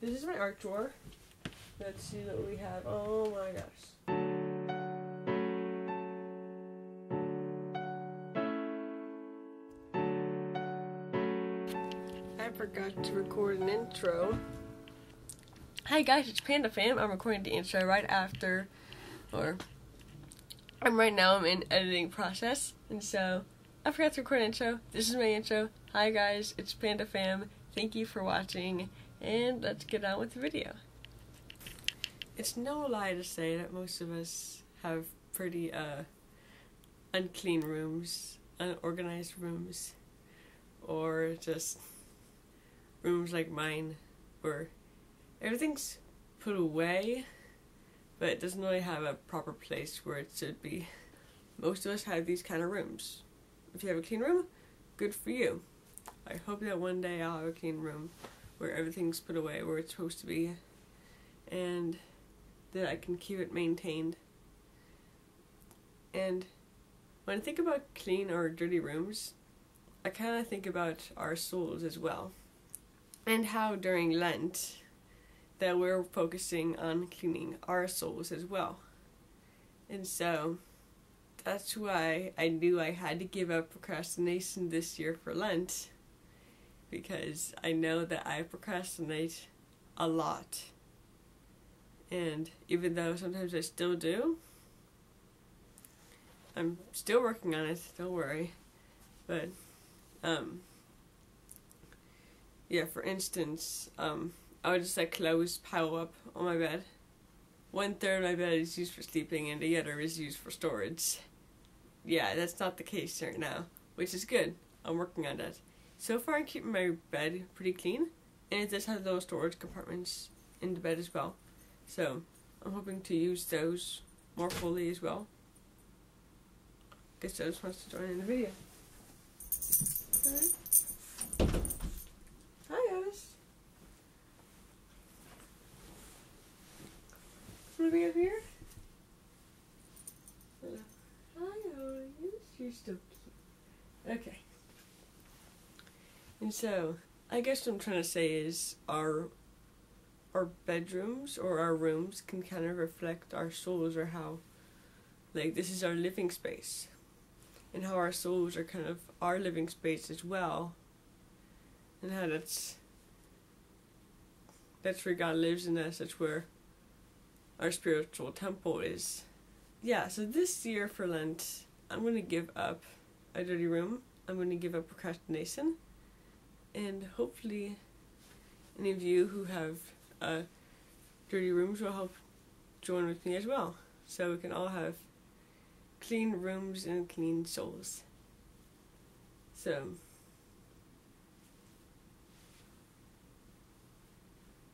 This is my art drawer. Let's see what we have. Oh my gosh. I forgot to record an intro. Hi guys, it's PandaFAM. I'm recording the intro right after, or I'm right now. I'm in editing process, and so I forgot to record an intro. This is my intro. Hi guys, it's PandaFAM. Thank you for watching, and let's get on with the video. It's no lie to say that most of us have pretty uh, unclean rooms, unorganized rooms, or just rooms like mine where everything's put away, but it doesn't really have a proper place where it should be. Most of us have these kind of rooms. If you have a clean room, good for you. I hope that one day I'll have a clean room where everything's put away where it's supposed to be and that I can keep it maintained. And when I think about clean or dirty rooms, I kind of think about our souls as well. And how during Lent that we're focusing on cleaning our souls as well. And so that's why I knew I had to give up procrastination this year for Lent because I know that I procrastinate a lot. And even though sometimes I still do, I'm still working on it, don't worry. But, um, yeah, for instance, um, I would just let clothes pile up on my bed. One third of my bed is used for sleeping and the other is used for storage. Yeah, that's not the case right now, which is good. I'm working on that. So far, I'm keeping my bed pretty clean, and it does have little storage compartments in the bed as well. So, I'm hoping to use those more fully as well. Guess those wants to join in the video. Hi guys. Be up here? Hello. Hi, how are you? You're still cute. Okay. And so, I guess what I'm trying to say is our our bedrooms or our rooms can kind of reflect our souls or how like this is our living space. And how our souls are kind of our living space as well. And how that's that's where God lives in us. That's where our spiritual temple is. Yeah so this year for Lent I'm going to give up a dirty room. I'm going to give up procrastination and hopefully any of you who have uh, dirty rooms will help join with me as well so we can all have clean rooms and clean souls. So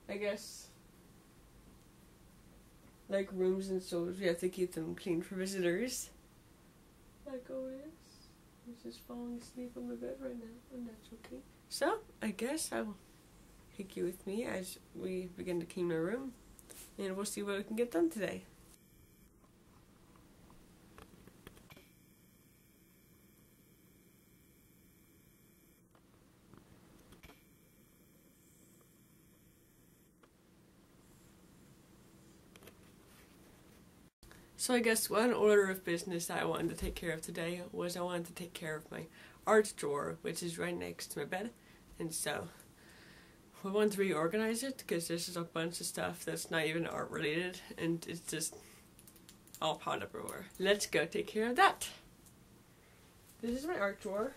I guess like rooms and souls we have to keep them clean for visitors. Like always He's just falling asleep on my bed right now, and that's okay. So, I guess I will take you with me as we begin to clean my room, and we'll see what we can get done today. So I guess one order of business that I wanted to take care of today was I wanted to take care of my art drawer, which is right next to my bed. And so we want to reorganize it because there's just a bunch of stuff that's not even art related and it's just all piled up everywhere. Let's go take care of that. This is my art drawer.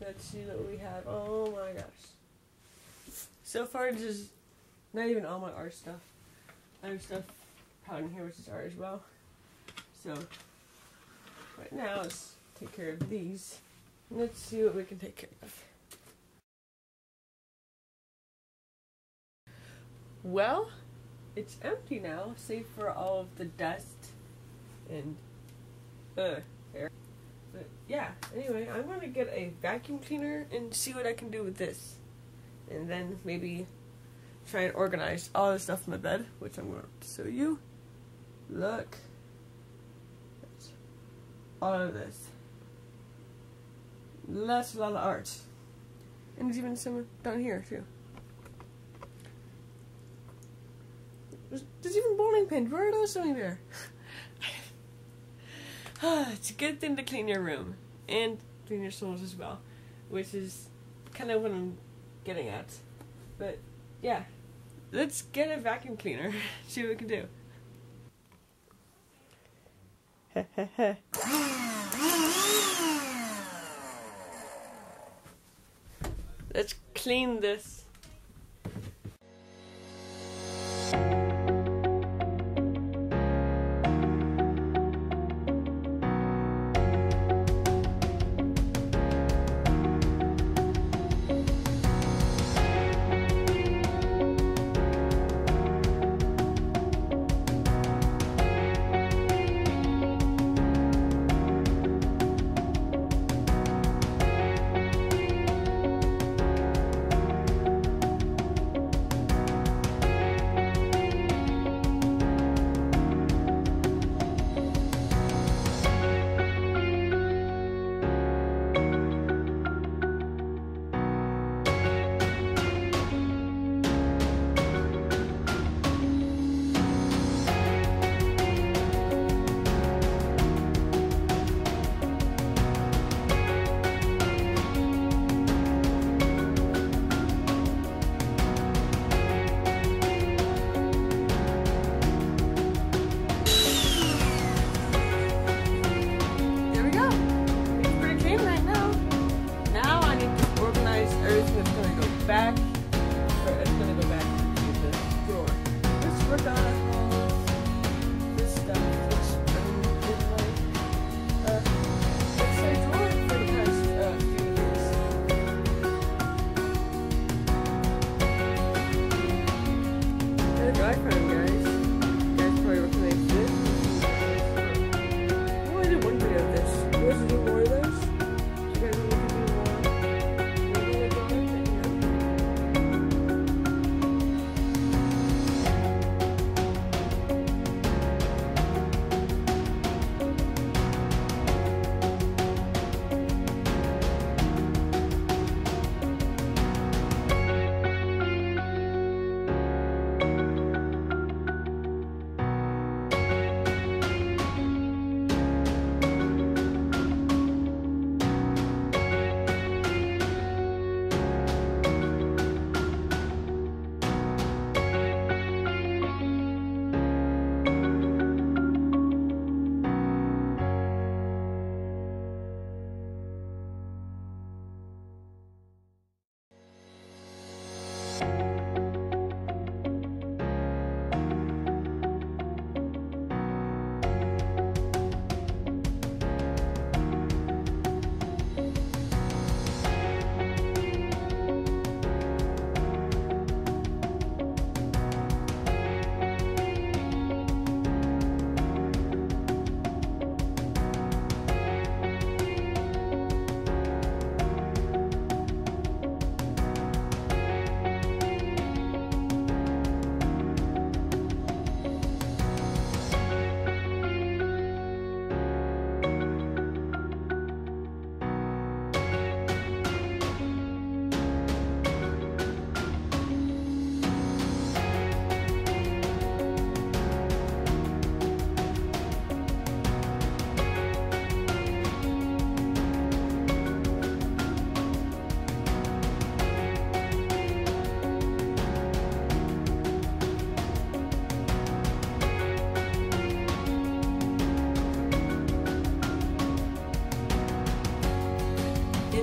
Let's see what we have. Oh my gosh. So far, this is not even all my art stuff. I have stuff piled in here which is art as well. So, right now, let's take care of these. Let's see what we can take care of. Well, it's empty now, save for all of the dust and uh hair. But yeah, anyway, I'm gonna get a vacuum cleaner and see what I can do with this. And then maybe try and organize all the stuff in my bed, which I'm to show you. Look all of this. That's a lot of art. And there's even some down here too. There's, there's even bowling pins. Where are those sitting there? it's a good thing to clean your room and clean your souls as well, which is kind of what I'm getting at. But yeah, let's get a vacuum cleaner. See what we can do. let's clean this.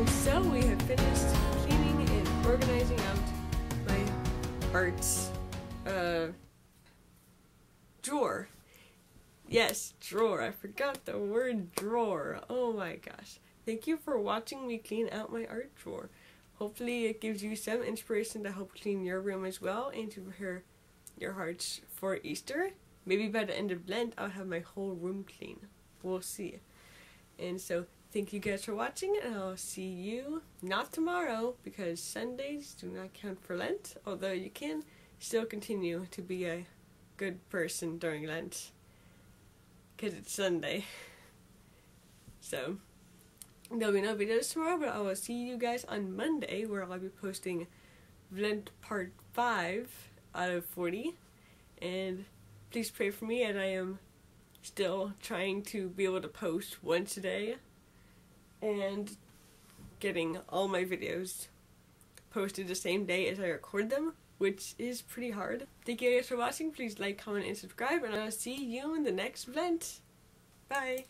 And so we have finished cleaning and organizing out my arts uh, drawer. Yes, drawer. I forgot the word drawer. Oh my gosh. Thank you for watching me clean out my art drawer. Hopefully, it gives you some inspiration to help clean your room as well and to prepare your hearts for Easter. Maybe by the end of Lent, I'll have my whole room clean. We'll see. And so, thank you guys for watching, and I'll see you not tomorrow because Sundays do not count for Lent, although you can still continue to be a good person during Lent because it's Sunday. So, there'll be no videos tomorrow, but I will see you guys on Monday where I'll be posting Lent Part 5 out of 40. and please pray for me as I am still trying to be able to post once a day and getting all my videos posted the same day as I record them, which is pretty hard. Thank you guys for watching. Please like, comment, and subscribe, and I'll see you in the next vLent. Bye.